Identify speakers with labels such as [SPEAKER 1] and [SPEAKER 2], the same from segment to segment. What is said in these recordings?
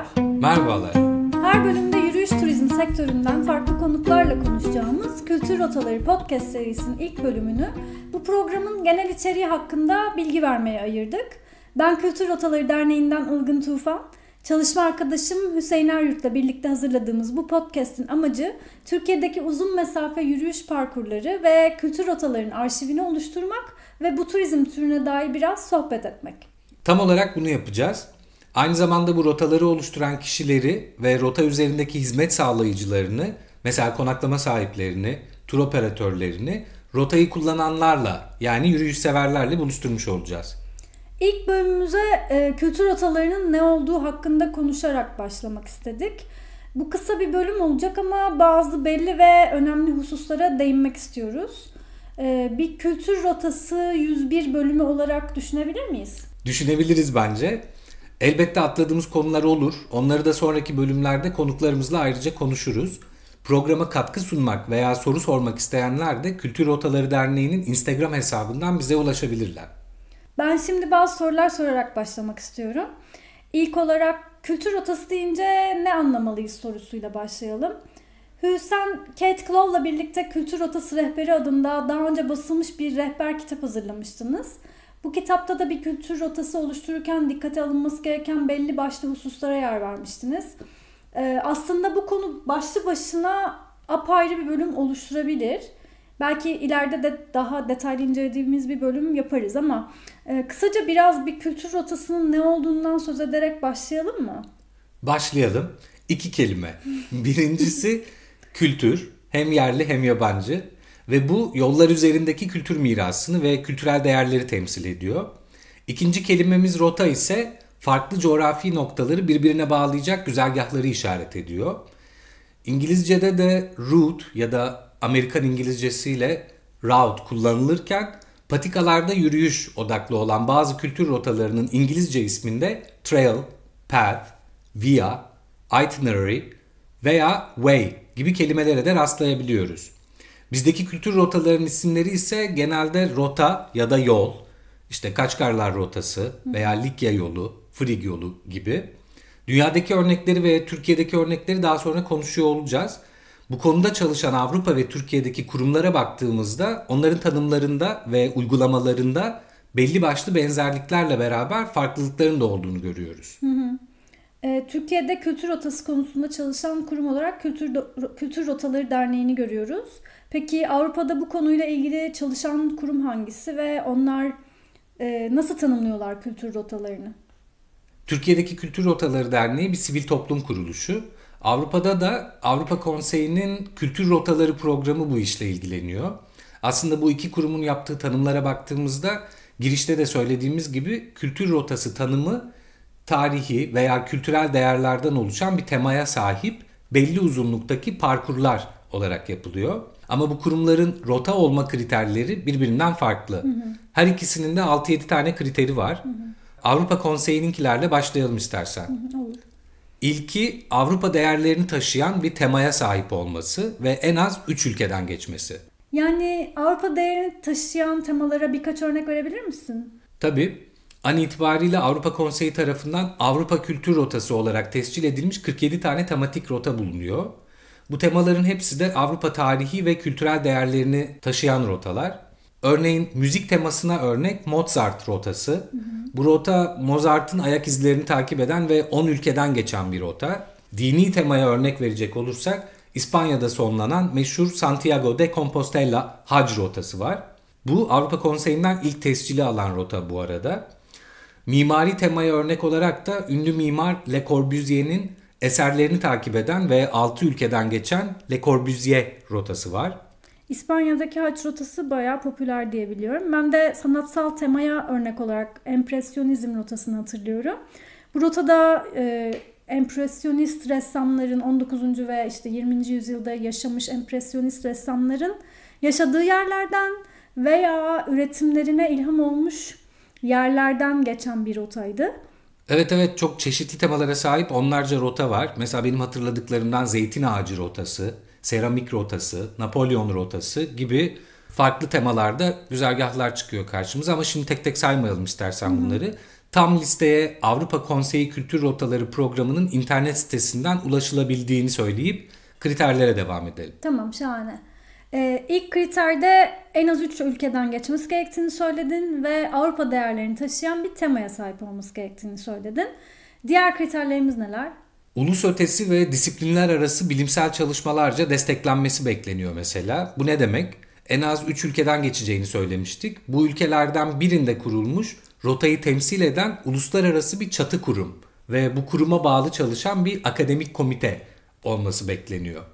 [SPEAKER 1] Merhabalar.
[SPEAKER 2] Merhabalar.
[SPEAKER 1] Her bölümde yürüyüş turizm sektöründen farklı konuklarla konuşacağımız Kültür Rotaları podcast serisinin ilk bölümünü bu programın genel içeriği hakkında bilgi vermeye ayırdık. Ben Kültür Rotaları Derneği'nden Ilgın Tufan. Çalışma arkadaşım Hüseyin Eryurt'la birlikte hazırladığımız bu podcast'in amacı Türkiye'deki uzun mesafe yürüyüş parkurları ve kültür rotalarının arşivini oluşturmak ve bu turizm türüne dair biraz sohbet etmek.
[SPEAKER 2] Tam olarak bunu yapacağız. Aynı zamanda bu rotaları oluşturan kişileri ve rota üzerindeki hizmet sağlayıcılarını, mesela konaklama sahiplerini, tur operatörlerini, rotayı kullananlarla yani yürüyüş severlerle buluşturmuş olacağız.
[SPEAKER 1] İlk bölümümüze e, kültür rotalarının ne olduğu hakkında konuşarak başlamak istedik. Bu kısa bir bölüm olacak ama bazı belli ve önemli hususlara değinmek istiyoruz. E, bir kültür rotası 101 bölümü olarak düşünebilir miyiz?
[SPEAKER 2] Düşünebiliriz bence. Elbette atladığımız konular olur. Onları da sonraki bölümlerde konuklarımızla ayrıca konuşuruz. Programa katkı sunmak veya soru sormak isteyenler de Kültür Rotaları Derneği'nin Instagram hesabından bize ulaşabilirler.
[SPEAKER 1] Ben şimdi bazı sorular sorarak başlamak istiyorum. İlk olarak kültür rotası deyince ne anlamalıyız sorusuyla başlayalım. Hüsen Kate Clove'la birlikte Kültür Rotası Rehberi adında daha önce basılmış bir rehber kitap hazırlamıştınız. Bu kitapta da bir kültür rotası oluştururken dikkate alınması gereken belli başlı hususlara yer vermiştiniz. Ee, aslında bu konu başlı başına apayrı bir bölüm oluşturabilir. Belki ileride de daha detaylı incelediğimiz bir bölüm yaparız ama e, kısaca biraz bir kültür rotasının ne olduğundan söz ederek başlayalım mı?
[SPEAKER 2] Başlayalım. İki kelime. Birincisi kültür. Hem yerli hem yabancı. Ve bu yollar üzerindeki kültür mirasını ve kültürel değerleri temsil ediyor. İkinci kelimemiz rota ise farklı coğrafi noktaları birbirine bağlayacak güzergahları işaret ediyor. İngilizce'de de route ya da Amerikan İngilizcesiyle route kullanılırken patikalarda yürüyüş odaklı olan bazı kültür rotalarının İngilizce isminde trail, path, via, itinerary veya way gibi kelimelere de rastlayabiliyoruz. Bizdeki kültür rotalarının isimleri ise genelde rota ya da yol, işte Kaçkarlar rotası veya Likya yolu, Frig yolu gibi. Dünyadaki örnekleri ve Türkiye'deki örnekleri daha sonra konuşuyor olacağız. Bu konuda çalışan Avrupa ve Türkiye'deki kurumlara baktığımızda onların tanımlarında ve uygulamalarında belli başlı benzerliklerle beraber farklılıkların da olduğunu görüyoruz.
[SPEAKER 1] Hı hı. E, Türkiye'de kültür rotası konusunda çalışan kurum olarak Kültür, kültür Rotaları Derneği'ni görüyoruz. Peki Avrupa'da bu konuyla ilgili çalışan kurum hangisi ve onlar e, nasıl tanımlıyorlar kültür rotalarını?
[SPEAKER 2] Türkiye'deki Kültür Rotaları Derneği bir sivil toplum kuruluşu. Avrupa'da da Avrupa Konseyi'nin Kültür Rotaları programı bu işle ilgileniyor. Aslında bu iki kurumun yaptığı tanımlara baktığımızda girişte de söylediğimiz gibi kültür rotası tanımı tarihi veya kültürel değerlerden oluşan bir temaya sahip belli uzunluktaki parkurlar olarak yapılıyor. Ama bu kurumların rota olma kriterleri birbirinden farklı. Hı hı. Her ikisinin de 6-7 tane kriteri var. Hı hı. Avrupa Konseyi'ninkilerle başlayalım istersen. Hı hı, olur. İlki Avrupa değerlerini taşıyan bir temaya sahip olması ve en az 3 ülkeden geçmesi.
[SPEAKER 1] Yani Avrupa değerini taşıyan temalara birkaç örnek verebilir misin?
[SPEAKER 2] Tabii. An itibariyle Avrupa Konseyi tarafından Avrupa Kültür Rotası olarak tescil edilmiş 47 tane tematik rota bulunuyor. Bu temaların hepsi de Avrupa tarihi ve kültürel değerlerini taşıyan rotalar. Örneğin müzik temasına örnek Mozart rotası. Hı hı. Bu rota Mozart'ın ayak izlerini takip eden ve 10 ülkeden geçen bir rota. Dini temaya örnek verecek olursak İspanya'da sonlanan meşhur Santiago de Compostela hac rotası var. Bu Avrupa Konseyi'nden ilk tescili alan rota bu arada. Mimari temaya örnek olarak da ünlü mimar Le Corbusier'in eserlerini takip eden ve 6 ülkeden geçen Le Corbusier rotası var.
[SPEAKER 1] İspanya'daki haç rotası bayağı popüler diye biliyorum. Ben de sanatsal temaya örnek olarak empresyonizm rotasını hatırlıyorum. Bu rotada e, empresyonist ressamların 19. ve işte 20. yüzyılda yaşamış empresyonist ressamların yaşadığı yerlerden veya üretimlerine ilham olmuş yerlerden geçen bir rotaydı.
[SPEAKER 2] Evet evet çok çeşitli temalara sahip onlarca rota var. Mesela benim hatırladıklarımdan zeytin ağacı rotası, seramik rotası, Napolyon rotası gibi farklı temalarda güzergahlar çıkıyor karşımıza ama şimdi tek tek saymayalım istersen bunları. Tam listeye Avrupa Konseyi Kültür Rotaları programının internet sitesinden ulaşılabildiğini söyleyip kriterlere devam edelim.
[SPEAKER 1] Tamam şahane. Ee, ilk kriterde en az 3 ülkeden geçmesi gerektiğini söyledin ve Avrupa değerlerini taşıyan bir temaya sahip olması gerektiğini söyledin. Diğer kriterlerimiz neler?
[SPEAKER 2] Ulus ötesi ve disiplinler arası bilimsel çalışmalarca desteklenmesi bekleniyor mesela. Bu ne demek? En az 3 ülkeden geçeceğini söylemiştik. Bu ülkelerden birinde kurulmuş, rotayı temsil eden uluslararası bir çatı kurum ve bu kuruma bağlı çalışan bir akademik komite olması bekleniyor.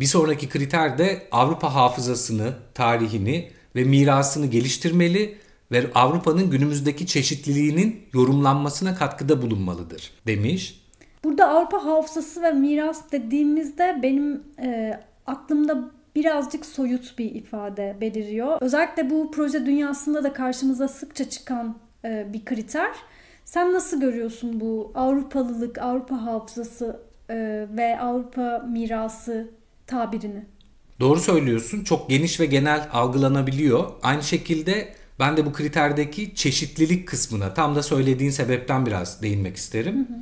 [SPEAKER 2] Bir sonraki kriter de Avrupa hafızasını, tarihini ve mirasını geliştirmeli ve Avrupa'nın günümüzdeki çeşitliliğinin yorumlanmasına katkıda bulunmalıdır demiş.
[SPEAKER 1] Burada Avrupa hafızası ve miras dediğimizde benim e, aklımda birazcık soyut bir ifade beliriyor. Özellikle bu proje dünyasında da karşımıza sıkça çıkan e, bir kriter. Sen nasıl görüyorsun bu Avrupalılık, Avrupa hafızası e, ve Avrupa mirası tabirini?
[SPEAKER 2] Doğru söylüyorsun. Çok geniş ve genel algılanabiliyor. Aynı şekilde ben de bu kriterdeki çeşitlilik kısmına tam da söylediğin sebepten biraz değinmek isterim. Hı hı.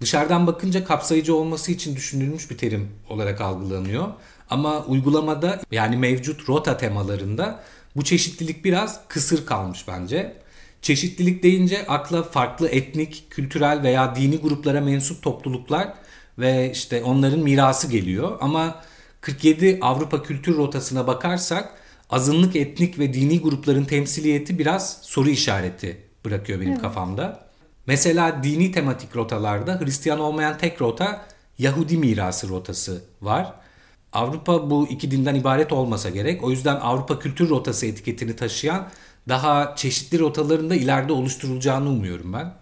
[SPEAKER 2] Dışarıdan bakınca kapsayıcı olması için düşünülmüş bir terim olarak algılanıyor. Ama uygulamada yani mevcut rota temalarında bu çeşitlilik biraz kısır kalmış bence. Çeşitlilik deyince akla farklı etnik, kültürel veya dini gruplara mensup topluluklar ve işte onların mirası geliyor. Ama 47 Avrupa kültür rotasına bakarsak azınlık etnik ve dini grupların temsiliyeti biraz soru işareti bırakıyor benim evet. kafamda. Mesela dini tematik rotalarda Hristiyan olmayan tek rota Yahudi mirası rotası var. Avrupa bu iki dinden ibaret olmasa gerek. O yüzden Avrupa kültür rotası etiketini taşıyan daha çeşitli rotaların da ileride oluşturulacağını umuyorum ben.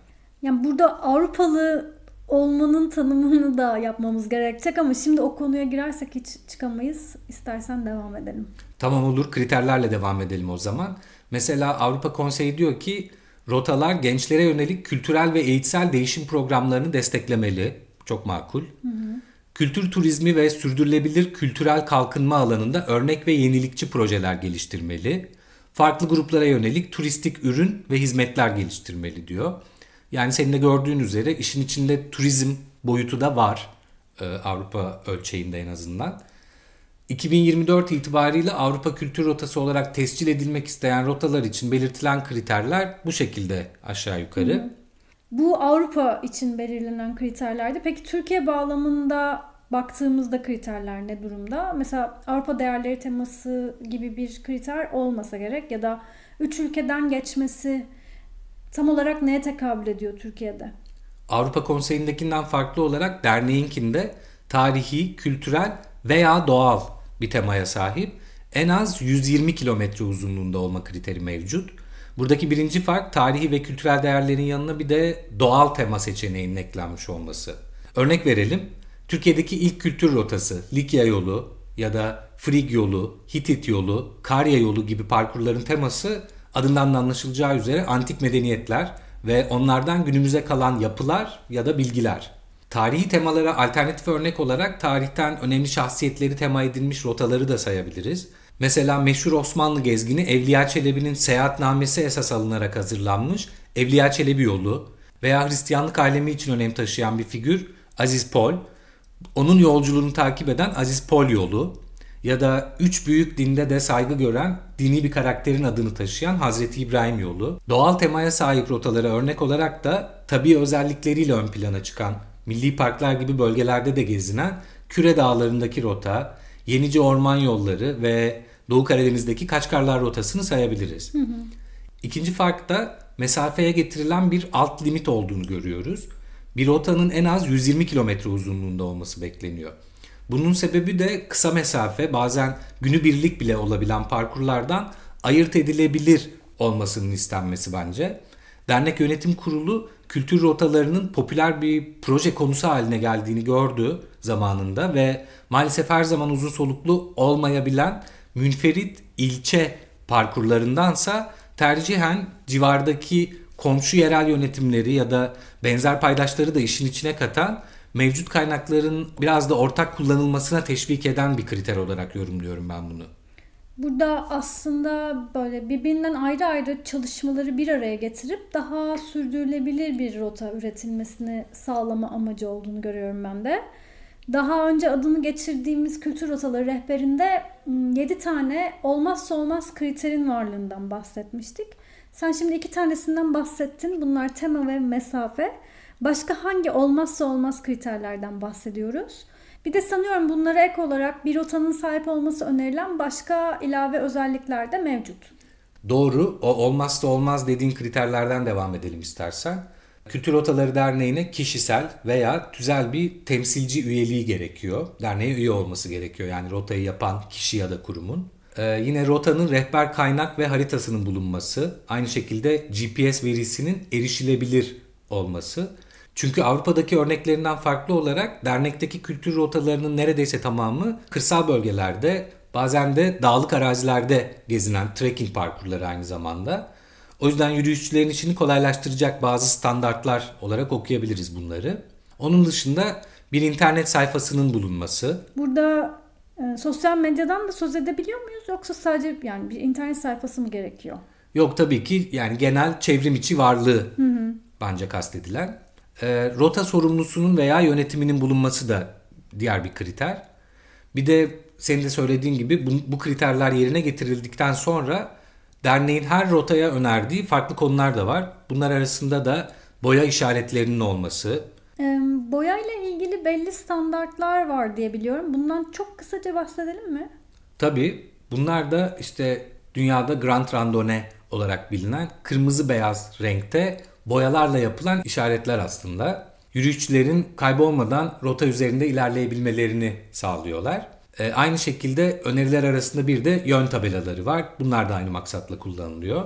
[SPEAKER 1] Yani burada Avrupalı olmanın tanımını da yapmamız gerekecek ama şimdi o konuya girersek hiç çıkamayız. İstersen devam edelim.
[SPEAKER 2] Tamam olur kriterlerle devam edelim o zaman. Mesela Avrupa Konseyi diyor ki rotalar gençlere yönelik kültürel ve eğitsel değişim programlarını desteklemeli. Çok makul. Hı hı. Kültür turizmi ve sürdürülebilir kültürel kalkınma alanında örnek ve yenilikçi projeler geliştirmeli. Farklı gruplara yönelik turistik ürün ve hizmetler geliştirmeli diyor. Yani senin de gördüğün üzere işin içinde turizm boyutu da var e, Avrupa ölçeğinde en azından. 2024 itibariyle Avrupa Kültür Rotası olarak tescil edilmek isteyen rotalar için belirtilen kriterler bu şekilde aşağı yukarı. Hı.
[SPEAKER 1] Bu Avrupa için belirlenen kriterlerdi. Peki Türkiye bağlamında baktığımızda kriterler ne durumda? Mesela Avrupa değerleri teması gibi bir kriter olmasa gerek ya da üç ülkeden geçmesi tam olarak neye tekabül ediyor Türkiye'de?
[SPEAKER 2] Avrupa Konseyi'ndekinden farklı olarak derneğinkinde tarihi, kültürel veya doğal bir temaya sahip en az 120 kilometre uzunluğunda olma kriteri mevcut. Buradaki birinci fark tarihi ve kültürel değerlerin yanına bir de doğal tema seçeneğinin eklenmiş olması. Örnek verelim. Türkiye'deki ilk kültür rotası Likya yolu ya da Frig yolu, Hitit yolu, Karya yolu gibi parkurların teması adından da anlaşılacağı üzere antik medeniyetler ve onlardan günümüze kalan yapılar ya da bilgiler. Tarihi temalara alternatif örnek olarak tarihten önemli şahsiyetleri tema edilmiş rotaları da sayabiliriz. Mesela meşhur Osmanlı gezgini Evliya Çelebi'nin seyahatnamesi esas alınarak hazırlanmış Evliya Çelebi yolu veya Hristiyanlık alemi için önem taşıyan bir figür Aziz Pol, onun yolculuğunu takip eden Aziz Pol yolu ya da üç büyük dinde de saygı gören dini bir karakterin adını taşıyan Hazreti İbrahim yolu. Doğal temaya sahip rotalara örnek olarak da tabi özellikleriyle ön plana çıkan milli parklar gibi bölgelerde de gezinen Küre Dağları'ndaki rota, Yenice Orman Yolları ve Doğu Karadeniz'deki Kaçkarlar rotasını sayabiliriz. Hı hı. İkinci fark da mesafeye getirilen bir alt limit olduğunu görüyoruz. Bir rotanın en az 120 kilometre uzunluğunda olması bekleniyor. Bunun sebebi de kısa mesafe bazen günübirlik bile olabilen parkurlardan ayırt edilebilir olmasının istenmesi bence. Dernek Yönetim Kurulu kültür rotalarının popüler bir proje konusu haline geldiğini gördü zamanında ve maalesef her zaman uzun soluklu olmayabilen münferit ilçe parkurlarındansa tercihen civardaki komşu yerel yönetimleri ya da benzer paydaşları da işin içine katan mevcut kaynakların biraz da ortak kullanılmasına teşvik eden bir kriter olarak yorumluyorum ben bunu.
[SPEAKER 1] Burada aslında böyle birbirinden ayrı ayrı çalışmaları bir araya getirip daha sürdürülebilir bir rota üretilmesini sağlama amacı olduğunu görüyorum ben de. Daha önce adını geçirdiğimiz kültür rotaları rehberinde 7 tane olmazsa olmaz kriterin varlığından bahsetmiştik. Sen şimdi iki tanesinden bahsettin. Bunlar tema ve mesafe. Başka hangi olmazsa olmaz kriterlerden bahsediyoruz? Bir de sanıyorum bunlara ek olarak bir rotanın sahip olması önerilen başka ilave özellikler de mevcut.
[SPEAKER 2] Doğru. O olmazsa olmaz dediğin kriterlerden devam edelim istersen. Kültür Rotaları Derneği'ne kişisel veya tüzel bir temsilci üyeliği gerekiyor. Derneğe üye olması gerekiyor. Yani rotayı yapan kişi ya da kurumun. Ee, yine rotanın rehber kaynak ve haritasının bulunması. Aynı şekilde GPS verisinin erişilebilir olması. Çünkü Avrupa'daki örneklerinden farklı olarak dernekteki kültür rotalarının neredeyse tamamı kırsal bölgelerde bazen de dağlık arazilerde gezinen trekking parkurları aynı zamanda. O yüzden yürüyüşçülerin işini kolaylaştıracak bazı standartlar olarak okuyabiliriz bunları. Onun dışında bir internet sayfasının bulunması.
[SPEAKER 1] Burada e, sosyal medyadan da söz edebiliyor muyuz yoksa sadece yani bir internet sayfası mı gerekiyor?
[SPEAKER 2] Yok tabii ki yani genel çevrim içi varlığı hı hı. bence kastedilen. E, rota sorumlusunun veya yönetiminin bulunması da diğer bir kriter. Bir de senin de söylediğin gibi bu, bu kriterler yerine getirildikten sonra derneğin her rotaya önerdiği farklı konular da var. Bunlar arasında da boya işaretlerinin olması.
[SPEAKER 1] E, boya ile ilgili belli standartlar var diye biliyorum. Bundan çok kısaca bahsedelim mi?
[SPEAKER 2] Tabii. Bunlar da işte dünyada Grand Randonnée olarak bilinen kırmızı beyaz renkte boyalarla yapılan işaretler aslında. Yürüyüşçülerin kaybolmadan rota üzerinde ilerleyebilmelerini sağlıyorlar. E, aynı şekilde öneriler arasında bir de yön tabelaları var. Bunlar da aynı maksatla kullanılıyor.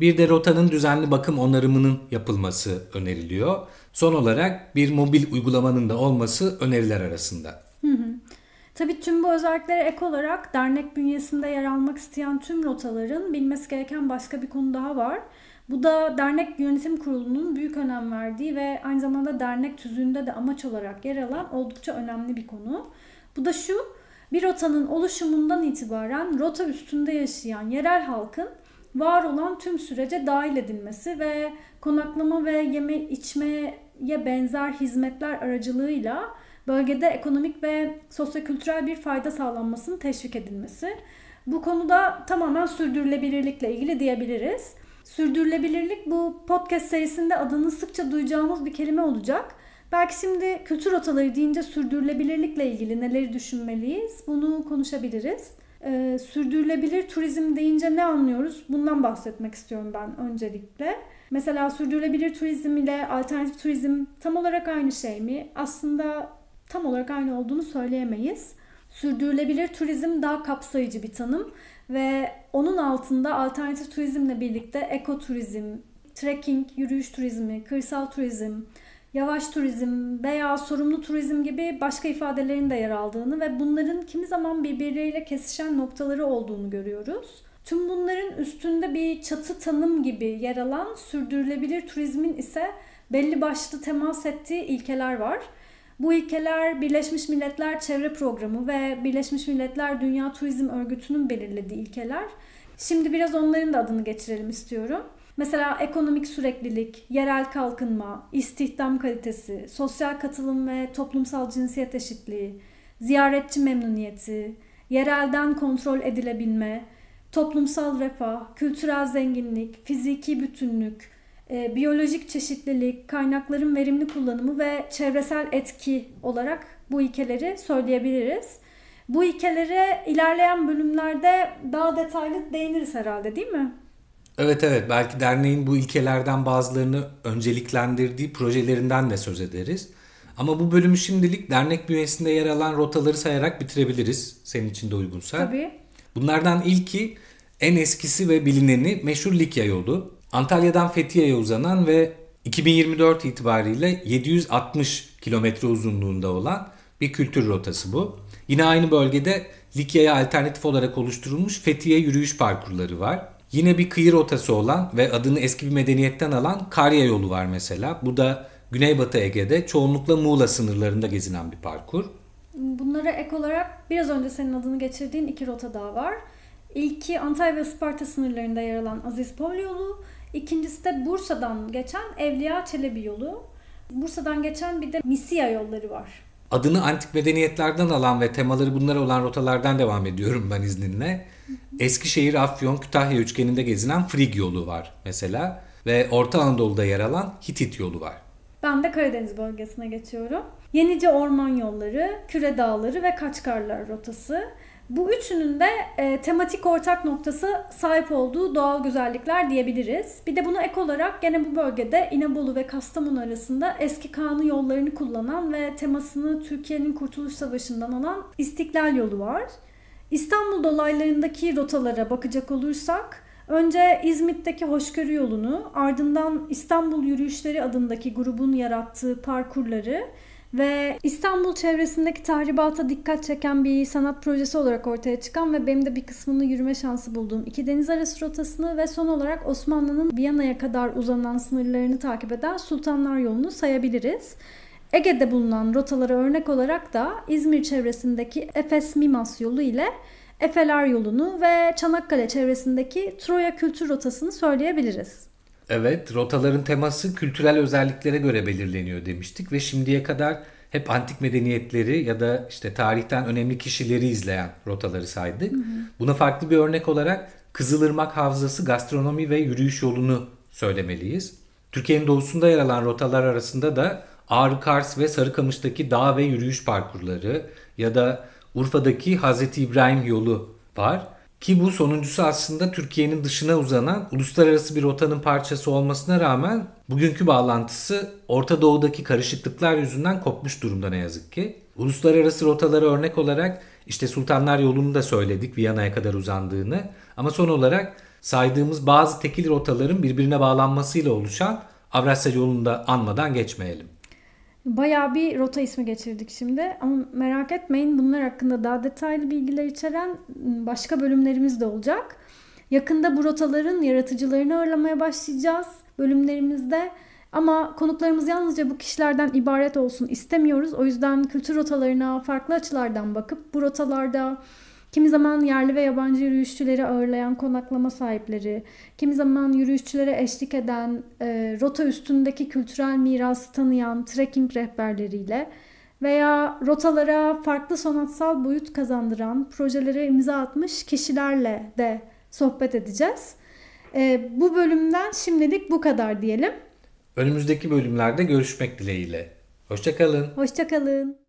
[SPEAKER 2] Bir de rotanın düzenli bakım onarımının yapılması öneriliyor. Son olarak bir mobil uygulamanın da olması öneriler arasında.
[SPEAKER 1] Tabii tüm bu özelliklere ek olarak dernek bünyesinde yer almak isteyen tüm rotaların bilmesi gereken başka bir konu daha var. Bu da dernek yönetim kurulunun büyük önem verdiği ve aynı zamanda dernek tüzüğünde de amaç olarak yer alan oldukça önemli bir konu. Bu da şu, bir rotanın oluşumundan itibaren rota üstünde yaşayan yerel halkın var olan tüm sürece dahil edilmesi ve konaklama ve yeme içmeye benzer hizmetler aracılığıyla bölgede ekonomik ve sosyokültürel bir fayda sağlanmasının teşvik edilmesi. Bu konuda tamamen sürdürülebilirlikle ilgili diyebiliriz. Sürdürülebilirlik bu podcast serisinde adını sıkça duyacağımız bir kelime olacak. Belki şimdi kültür rotaları deyince sürdürülebilirlikle ilgili neleri düşünmeliyiz bunu konuşabiliriz. Ee, sürdürülebilir turizm deyince ne anlıyoruz? Bundan bahsetmek istiyorum ben öncelikle. Mesela sürdürülebilir turizm ile alternatif turizm tam olarak aynı şey mi? Aslında tam olarak aynı olduğunu söyleyemeyiz. Sürdürülebilir turizm daha kapsayıcı bir tanım ve onun altında alternatif turizmle birlikte ekoturizm, trekking, yürüyüş turizmi, kırsal turizm, yavaş turizm veya sorumlu turizm gibi başka ifadelerin de yer aldığını ve bunların kimi zaman birbirleriyle kesişen noktaları olduğunu görüyoruz. Tüm bunların üstünde bir çatı tanım gibi yer alan sürdürülebilir turizmin ise belli başlı temas ettiği ilkeler var. Bu ilkeler Birleşmiş Milletler Çevre Programı ve Birleşmiş Milletler Dünya Turizm Örgütü'nün belirlediği ilkeler. Şimdi biraz onların da adını geçirelim istiyorum. Mesela ekonomik süreklilik, yerel kalkınma, istihdam kalitesi, sosyal katılım ve toplumsal cinsiyet eşitliği, ziyaretçi memnuniyeti, yerelden kontrol edilebilme, toplumsal refah, kültürel zenginlik, fiziki bütünlük, e, biyolojik çeşitlilik, kaynakların verimli kullanımı ve çevresel etki olarak bu ilkeleri söyleyebiliriz. Bu ilkelere ilerleyen bölümlerde daha detaylı değiniriz herhalde değil mi?
[SPEAKER 2] Evet evet belki derneğin bu ilkelerden bazılarını önceliklendirdiği projelerinden de söz ederiz. Ama bu bölümü şimdilik dernek bünyesinde yer alan rotaları sayarak bitirebiliriz senin için de uygunsa.
[SPEAKER 1] Tabii.
[SPEAKER 2] Bunlardan ilki en eskisi ve bilineni meşhur Likya yolu. Antalya'dan Fethiye'ye uzanan ve 2024 itibariyle 760 kilometre uzunluğunda olan bir kültür rotası bu. Yine aynı bölgede Likya'ya alternatif olarak oluşturulmuş Fethiye yürüyüş parkurları var. Yine bir kıyı rotası olan ve adını eski bir medeniyetten alan Karya yolu var mesela. Bu da Güneybatı Ege'de çoğunlukla Muğla sınırlarında gezinen bir parkur.
[SPEAKER 1] Bunlara ek olarak biraz önce senin adını geçirdiğin iki rota daha var. İlki Antalya ve Isparta sınırlarında yer alan Aziz Pol yolu. İkincisi de Bursa'dan geçen Evliya Çelebi yolu. Bursa'dan geçen bir de Misya yolları var.
[SPEAKER 2] Adını antik medeniyetlerden alan ve temaları bunlara olan rotalardan devam ediyorum ben izninle. Eskişehir, Afyon, Kütahya üçgeninde gezinen Frig yolu var mesela. Ve Orta Anadolu'da yer alan Hitit yolu var.
[SPEAKER 1] Ben de Karadeniz bölgesine geçiyorum. Yenice Orman Yolları, Küre Dağları ve Kaçkarlar rotası. Bu üçünün de e, tematik ortak noktası sahip olduğu doğal güzellikler diyebiliriz. Bir de buna ek olarak gene bu bölgede İnebolu ve Kastamonu arasında eski kanı yollarını kullanan ve temasını Türkiye'nin Kurtuluş Savaşı'ndan alan İstiklal yolu var. İstanbul dolaylarındaki rotalara bakacak olursak önce İzmit'teki Hoşgörü yolunu ardından İstanbul Yürüyüşleri adındaki grubun yarattığı parkurları ve İstanbul çevresindeki tahribata dikkat çeken bir sanat projesi olarak ortaya çıkan ve benim de bir kısmını yürüme şansı bulduğum iki deniz arası rotasını ve son olarak Osmanlı'nın Viyana'ya kadar uzanan sınırlarını takip eden Sultanlar yolunu sayabiliriz. Ege'de bulunan rotalara örnek olarak da İzmir çevresindeki Efes-Mimas yolu ile Efeler yolunu ve Çanakkale çevresindeki Troya kültür rotasını söyleyebiliriz.
[SPEAKER 2] Evet, rotaların teması kültürel özelliklere göre belirleniyor demiştik ve şimdiye kadar hep antik medeniyetleri ya da işte tarihten önemli kişileri izleyen rotaları saydık. Hı hı. Buna farklı bir örnek olarak Kızılırmak Havzası gastronomi ve yürüyüş yolunu söylemeliyiz. Türkiye'nin doğusunda yer alan rotalar arasında da Ağrı Kars ve Sarıkamış'taki dağ ve yürüyüş parkurları ya da Urfa'daki Hazreti İbrahim yolu var. Ki bu sonuncusu aslında Türkiye'nin dışına uzanan uluslararası bir rotanın parçası olmasına rağmen bugünkü bağlantısı Orta Doğu'daki karışıklıklar yüzünden kopmuş durumda ne yazık ki. Uluslararası rotalara örnek olarak işte Sultanlar yolunu da söyledik Viyana'ya kadar uzandığını ama son olarak saydığımız bazı tekil rotaların birbirine bağlanmasıyla oluşan Avrasya yolunu da anmadan geçmeyelim.
[SPEAKER 1] Bayağı bir rota ismi geçirdik şimdi ama merak etmeyin bunlar hakkında daha detaylı bilgiler içeren başka bölümlerimiz de olacak. Yakında bu rotaların yaratıcılarını ağırlamaya başlayacağız bölümlerimizde. Ama konuklarımız yalnızca bu kişilerden ibaret olsun istemiyoruz. O yüzden kültür rotalarına farklı açılardan bakıp bu rotalarda Kimi zaman yerli ve yabancı yürüyüşçüleri ağırlayan konaklama sahipleri, kimi zaman yürüyüşçülere eşlik eden, e, rota üstündeki kültürel mirası tanıyan trekking rehberleriyle veya rotalara farklı sanatsal boyut kazandıran projelere imza atmış kişilerle de sohbet edeceğiz. E, bu bölümden şimdilik bu kadar diyelim.
[SPEAKER 2] Önümüzdeki bölümlerde görüşmek dileğiyle. Hoşçakalın.
[SPEAKER 1] Hoşçakalın.